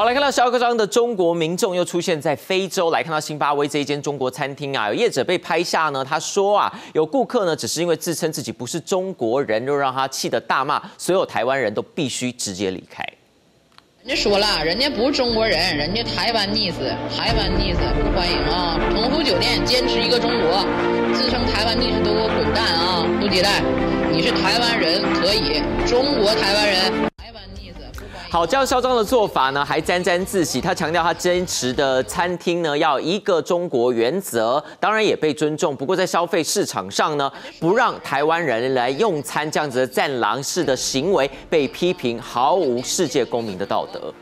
好，来看到嚣张的中国民众又出现在非洲，来看到辛巴威这一间中国餐厅啊，有业者被拍下呢，他说啊，有顾客呢只是因为自称自己不是中国人，就让他气得大骂所有台湾人都必须直接离开。人家说了，人家不是中国人，人家台湾 nice，台湾 nice 不欢迎啊！同福酒店坚持一个中国，自称台湾 nice 都给我滚蛋啊！不接待，你是台湾人可以，中国台湾人。好，这样嚣张的做法呢，还沾沾自喜。他强调他坚持的餐厅呢，要一个中国原则，当然也被尊重。不过在消费市场上呢，不让台湾人来用餐这样子的战狼式的行为，被批评毫无世界公民的道德。